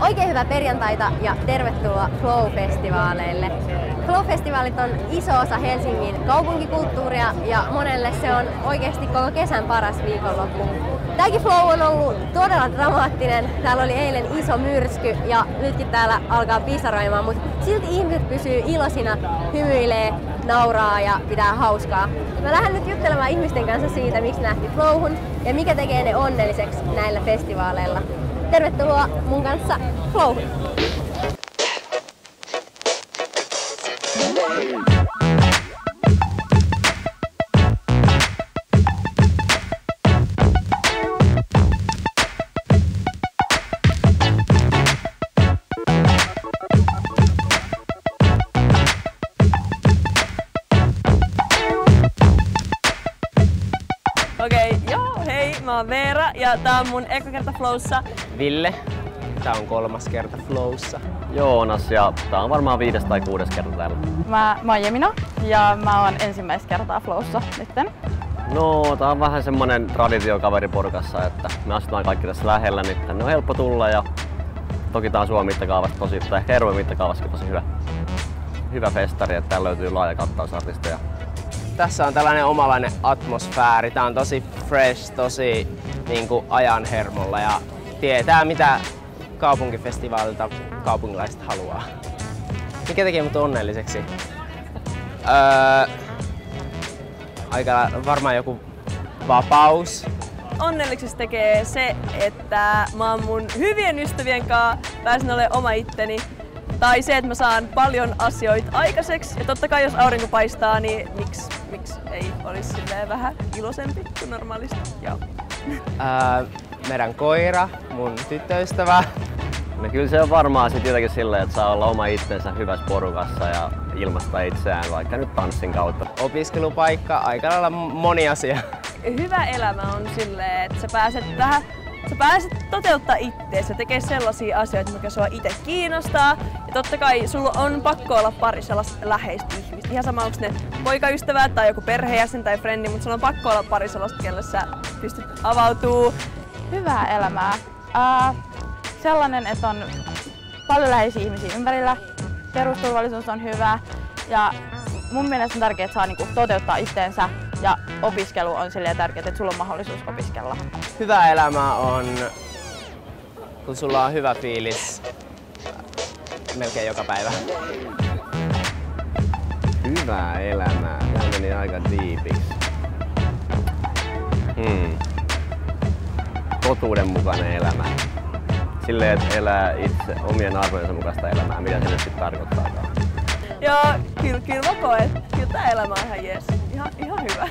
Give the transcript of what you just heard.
Oikein hyvää perjantaita ja tervetuloa Flow-festivaaleille. Flow-festivaalit on iso osa Helsingin kaupunkikulttuuria ja monelle se on oikeasti koko kesän paras viikonloppu. Tämäkin Flow on ollut todella dramaattinen. Täällä oli eilen iso myrsky ja nytkin täällä alkaa pisaroimaan, mutta silti ihmiset pysyy iloisina, hymyilee, nauraa ja pitää hauskaa. Mä lähden nyt juttelemaan ihmisten kanssa siitä, miksi lähti Flowhun ja mikä tekee ne onnelliseksi näillä festivaaleilla. Tervetuloa mun kanssa Flowhun! Okei, okay, joo, hei, mä oon Veera ja tää on mun eka kerta Flowssa. Ville. Tää on kolmas kerta Flowssa. Joonas ja tää on varmaan viides tai kuudes kerta täällä. Mä, mä oon Jemina ja mä oon ensimmäistä kertaa Flowssa nytten. No, tää on vähän semmonen traditio kaveriporukassa, että me asutaan kaikki tässä lähellä, niin tänne on helppo tulla ja toki tää on Suomen mittakaavasta tosi, tai ehkä Euroopan mittakaavasta tosi hyvä, hyvä festari, että täällä löytyy laaja kattaus artisteja. Tässä on tällainen omalainen atmosfääri. Tää on tosi fresh, tosi niin kuin ajan hermolla ja tietää mitä kaupunkifestivaalilta kaupungilaiset haluaa. Mikä tekee mut onnelliseksi? Öö, aika varmaan joku vapaus. Onnelliseksi tekee se, että mä oon mun hyvien ystävien kanssa pääsen olemaan oma itteni. Tai se, että mä saan paljon asioita aikaiseksi. Ja totta kai jos aurinko paistaa, niin miksi, miksi ei olisi silleen vähän iloisempi kuin normaalisti. Joo. Öö, meidän koira, mun tyttöystävä. No kyllä se on varmaan sit jotenkin silleen, että saa olla oma itsensä hyvässä porukassa ja ilmaista itseään vaikka nyt tanssin kautta. Opiskelupaikka, aika lailla moni asia. Hyvä elämä on silleen, että sä pääset vähän Sä pääset toteuttaa ittees ja tekee sellaisia asioita, mikä sua itse kiinnostaa. Ja totta kai sulla on pakko olla pari sellaista läheistä ihmistä. Ihan sama, onko ne poikaystävät tai joku perheenjäsen tai frendi, mutta sulla on pakko olla pari sellaista, kelle sä pystyt avautuu. Hyvää elämää. Ää, sellainen, että on paljon läheisiä ihmisiä ympärillä. Perusturvallisuus on hyvä ja mun mielestä on tärkeää, että saa niinku toteuttaa itteensä ja opiskelu on silleen tärkeää, että sulla on mahdollisuus opiskella. Hyvä elämä on, kun sulla on hyvä fiilis melkein joka päivä. Hyvää elämää. Tää meni aika diipiksi. Hmm. Totuudenmukainen elämä. Silleen, että elää itse omien arvojensa mukaista elämää, mitä se nyt sitten tarkoittaakaan. Joo, kyllä, kyllä mä koen. Kyllä tää elämä on ihan jees. Ihan, ihan hyvä.